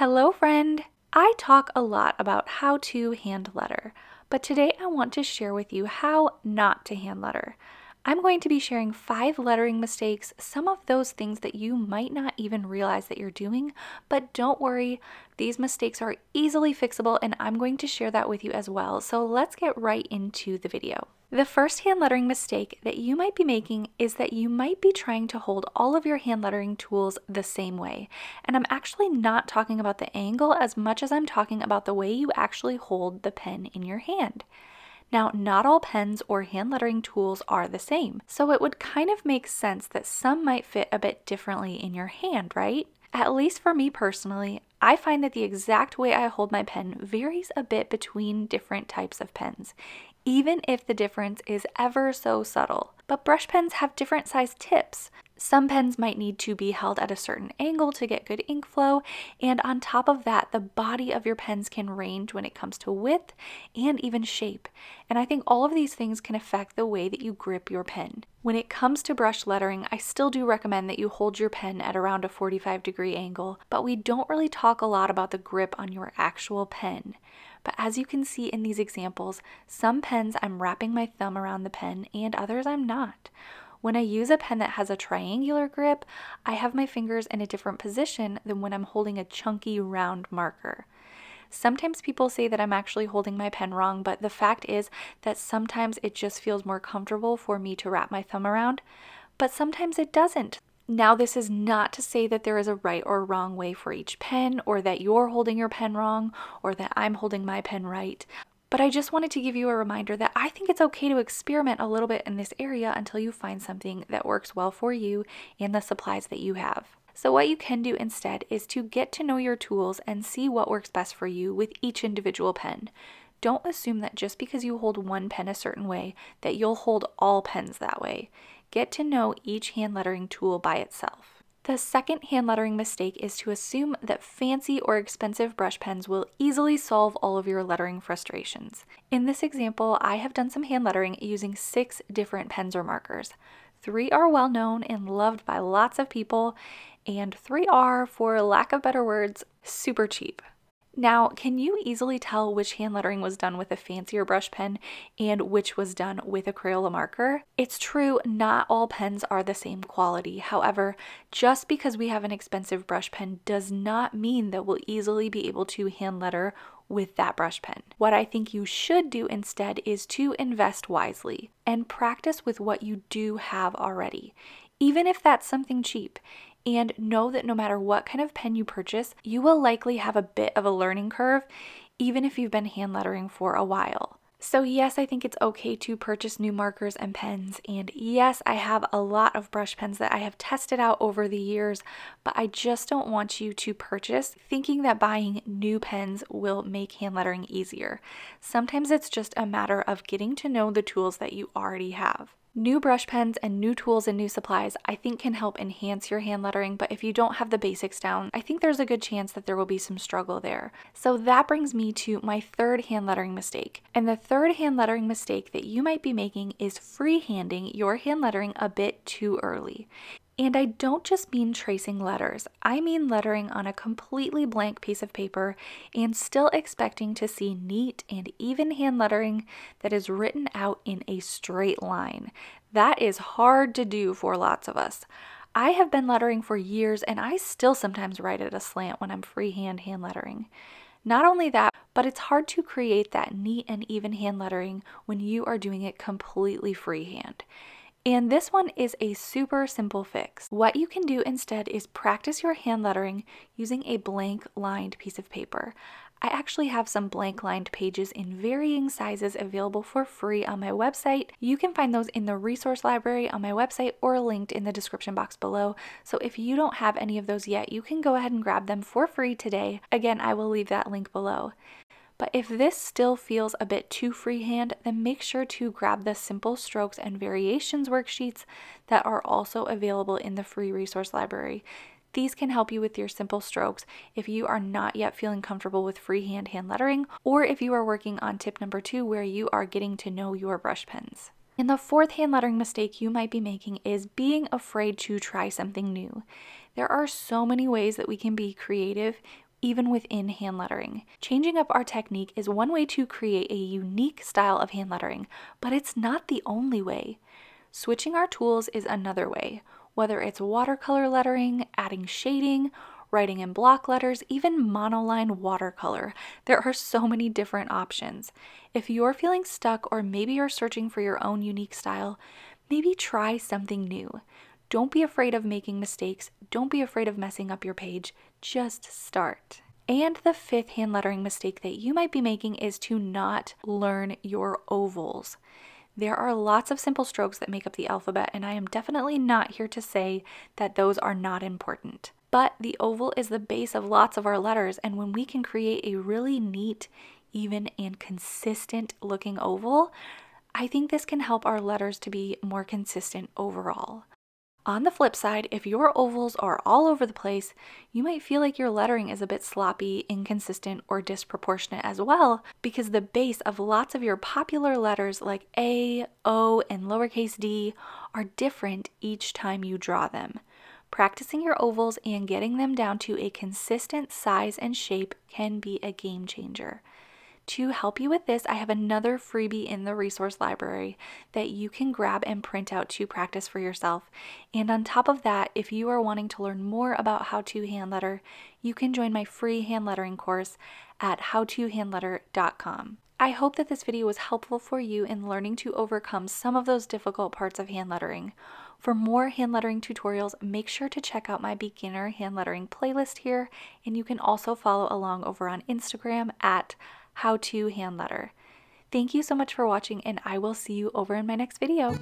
Hello, friend! I talk a lot about how to hand letter, but today I want to share with you how not to hand letter. I'm going to be sharing five lettering mistakes, some of those things that you might not even realize that you're doing, but don't worry, these mistakes are easily fixable and I'm going to share that with you as well. So let's get right into the video. The first hand lettering mistake that you might be making is that you might be trying to hold all of your hand lettering tools the same way. And I'm actually not talking about the angle as much as I'm talking about the way you actually hold the pen in your hand. Now, not all pens or hand lettering tools are the same, so it would kind of make sense that some might fit a bit differently in your hand, right? At least for me personally, I find that the exact way I hold my pen varies a bit between different types of pens, even if the difference is ever so subtle. But brush pens have different size tips, some pens might need to be held at a certain angle to get good ink flow, and on top of that, the body of your pens can range when it comes to width and even shape. And I think all of these things can affect the way that you grip your pen. When it comes to brush lettering, I still do recommend that you hold your pen at around a 45 degree angle, but we don't really talk a lot about the grip on your actual pen. But as you can see in these examples, some pens I'm wrapping my thumb around the pen and others I'm not. When I use a pen that has a triangular grip, I have my fingers in a different position than when I'm holding a chunky round marker. Sometimes people say that I'm actually holding my pen wrong, but the fact is that sometimes it just feels more comfortable for me to wrap my thumb around, but sometimes it doesn't. Now, this is not to say that there is a right or wrong way for each pen, or that you're holding your pen wrong, or that I'm holding my pen right. But I just wanted to give you a reminder that I think it's okay to experiment a little bit in this area until you find something that works well for you and the supplies that you have. So, what you can do instead is to get to know your tools and see what works best for you with each individual pen. Don't assume that just because you hold one pen a certain way, that you'll hold all pens that way. Get to know each hand lettering tool by itself. The second hand lettering mistake is to assume that fancy or expensive brush pens will easily solve all of your lettering frustrations. In this example, I have done some hand lettering using six different pens or markers. Three are well known and loved by lots of people, and three are, for lack of better words, super cheap. Now, can you easily tell which hand lettering was done with a fancier brush pen and which was done with a Crayola marker? It's true, not all pens are the same quality. However, just because we have an expensive brush pen does not mean that we'll easily be able to hand letter with that brush pen. What I think you should do instead is to invest wisely and practice with what you do have already. Even if that's something cheap, and know that no matter what kind of pen you purchase, you will likely have a bit of a learning curve, even if you've been hand lettering for a while. So, yes, I think it's okay to purchase new markers and pens. And yes, I have a lot of brush pens that I have tested out over the years, but I just don't want you to purchase thinking that buying new pens will make hand lettering easier. Sometimes it's just a matter of getting to know the tools that you already have. New brush pens and new tools and new supplies I think can help enhance your hand lettering, but if you don't have the basics down, I think there's a good chance that there will be some struggle there. So that brings me to my third hand lettering mistake. And the third hand lettering mistake that you might be making is freehanding your hand lettering a bit too early. And I don't just mean tracing letters, I mean lettering on a completely blank piece of paper and still expecting to see neat and even hand lettering that is written out in a straight line. That is hard to do for lots of us. I have been lettering for years and I still sometimes write at a slant when I'm freehand hand lettering. Not only that, but it's hard to create that neat and even hand lettering when you are doing it completely freehand. And this one is a super simple fix. What you can do instead is practice your hand lettering using a blank lined piece of paper. I actually have some blank lined pages in varying sizes available for free on my website. You can find those in the resource library on my website or linked in the description box below. So if you don't have any of those yet, you can go ahead and grab them for free today. Again, I will leave that link below. But if this still feels a bit too freehand, then make sure to grab the simple strokes and variations worksheets that are also available in the free resource library. These can help you with your simple strokes if you are not yet feeling comfortable with freehand hand lettering, or if you are working on tip number two where you are getting to know your brush pens. And the fourth hand lettering mistake you might be making is being afraid to try something new. There are so many ways that we can be creative even within hand lettering. Changing up our technique is one way to create a unique style of hand lettering, but it's not the only way. Switching our tools is another way, whether it's watercolor lettering, adding shading, writing in block letters, even monoline watercolor. There are so many different options. If you're feeling stuck or maybe you're searching for your own unique style, maybe try something new. Don't be afraid of making mistakes. Don't be afraid of messing up your page. Just start. And the fifth hand lettering mistake that you might be making is to not learn your ovals. There are lots of simple strokes that make up the alphabet, and I am definitely not here to say that those are not important. But the oval is the base of lots of our letters, and when we can create a really neat, even, and consistent looking oval, I think this can help our letters to be more consistent overall. On the flip side, if your ovals are all over the place, you might feel like your lettering is a bit sloppy, inconsistent, or disproportionate as well, because the base of lots of your popular letters like A, O, and lowercase d are different each time you draw them. Practicing your ovals and getting them down to a consistent size and shape can be a game changer. To help you with this, I have another freebie in the resource library that you can grab and print out to practice for yourself. And on top of that, if you are wanting to learn more about how to hand letter, you can join my free hand lettering course at howtohandletter.com. I hope that this video was helpful for you in learning to overcome some of those difficult parts of hand lettering. For more hand lettering tutorials, make sure to check out my beginner hand lettering playlist here, and you can also follow along over on Instagram at how to hand letter. Thank you so much for watching and I will see you over in my next video.